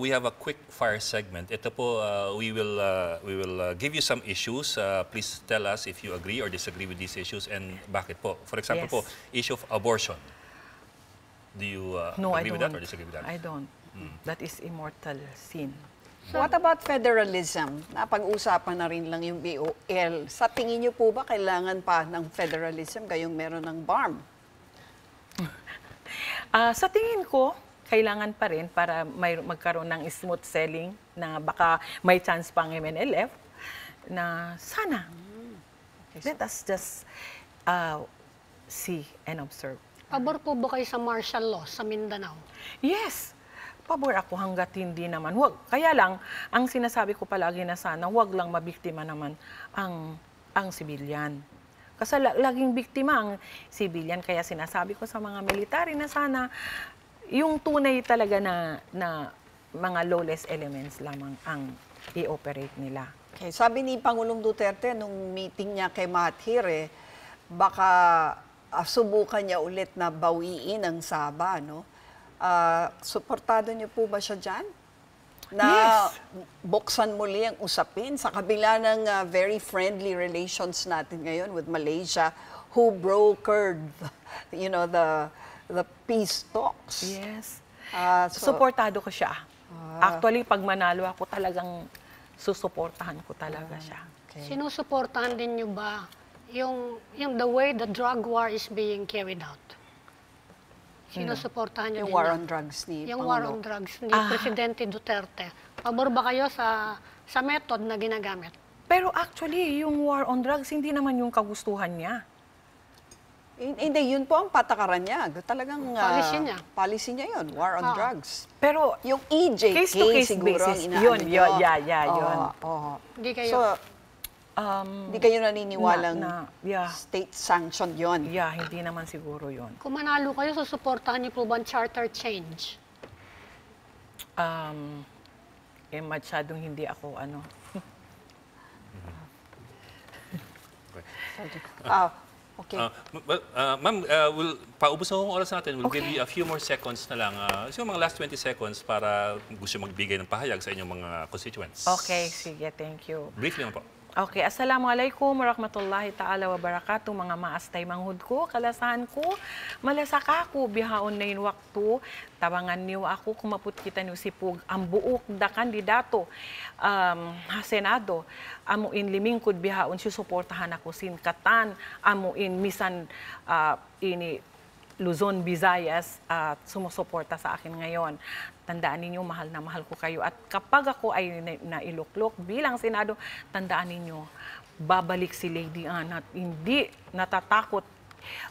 We have a quick fire segment. Ito po, uh, we will uh, we will uh, give you some issues. Uh, please tell us if you agree or disagree with these issues and bakit po. For example Yes. po, issue of abortion. Do you uh, No, I agree with don't. that or disagree with that? I don't. That is immortal sin. What about federalism? Napag-usapan na rin lang yung BOL. Sa tingin niyo po ba kailangan pa ng federalism kayong meron ng BARM? Ah, sa tingin ko, kailangan pa rin para may magkaroon ng smooth selling na baka may chance pang MNLF na sana. Let us just uh, see and observe. Pabor po ba kayo sa martial law sa Mindanao? Yes, pabor ako hanggat hindi naman. Wag. Kaya lang, ang sinasabi ko palagi na sana, wag lang mabiktima naman ang ang sibilyan. Kasi la- laging biktima ang sibilyan. Kaya sinasabi ko sa mga military na sana, yung tunay talaga na, na mga lawless elements lamang ang i-operate nila. Okay, sabi ni Pangulong Duterte nung meeting niya kay Mahathir, eh, baka ah, subukan niya ulit na bawiin ang Saba, no? Ah, suportado niyo po ba siya dyan? Na Yes. buksan muli ang usapin sa kabila ng ah, very friendly relations natin ngayon with Malaysia who brokered, you know, the the peace talks. Yes. Ah, so- Suportado ko siya. Actually, pag manalo ako, talagang susuportahan ko talaga siya. Okay. Sinusuportahan din niyo ba yung, yung the way the drug war is being carried out? Sinusuportahan niyo Yung din war on drugs ni Yung war Pangulo. on drugs ni Ah. Presidente Duterte. Pabor ba kayo sa sa method na ginagamit? Pero actually, yung war on drugs, hindi naman yung kagustuhan niya. Hin- Hindi, yun po ang patakaran niya. Talagang ah, Policy niya. Policy niya yun, war on Ah. drugs. Pero Yung EJK Case-to-case siguro ang basis. inaano Yun, yun, yeah, yeah, yun. Oo, oo. Hindi kayo, So, um, hindi kayo naniniwalang Na- na- yeah. state sanctioned yun. yeah, hindi naman siguro yun. kung manalo kayo, susuportahan niyo po ba ang charter change? Um, eh, masyadong hindi ako, ano, Ah, okay. Uh, m- well, uh, ma'am, uh, we'll, paubos na ang oras natin. We'll give Okay. you a few more seconds na lang. Uh, so mga last 20 seconds para gusto magbigay ng pahayag sa inyong mga constituents. okay, sige, thank you. Briefly lang po. Okay, Assalamualaikum warahmatullahi ta'ala wabarakatuh mga maastay manghud ko, kalasahan ko, malasaka ko, bihaon na waktu, tabangan niyo ako, kumaput kita niyo si Pug, ang buok da kandidato um, Senado, amuin limingkod bihaon, susuportahan ako sin katan, amuin misan ah, ini Luzon, Visayas at sumusuporta sa akin ngayon. Tandaan ninyo, mahal na mahal ko kayo. At kapag ako ay na- nailuklok bilang Senado, tandaan ninyo, babalik si Lady Anne at hindi natatakot,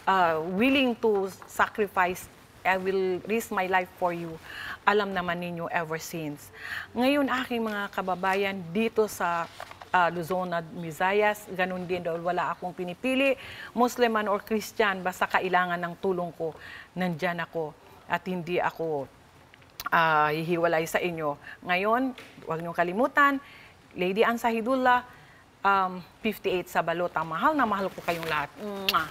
uh, willing to sacrifice I will risk my life for you. Alam naman ninyo ever since. Ngayon, aking mga kababayan, dito sa uh, Luzon at Visayas, ganun din dahil wala akong pinipili, Muslim man or Christian, basta kailangan ng tulong ko, nandyan ako. At hindi ako ah, hihiwalay sa inyo. Ngayon, huwag niyong kalimutan, Lady Ann Sahidullah, um, 58 sa balota. Mahal na mahal ko kayong lahat. Mwah!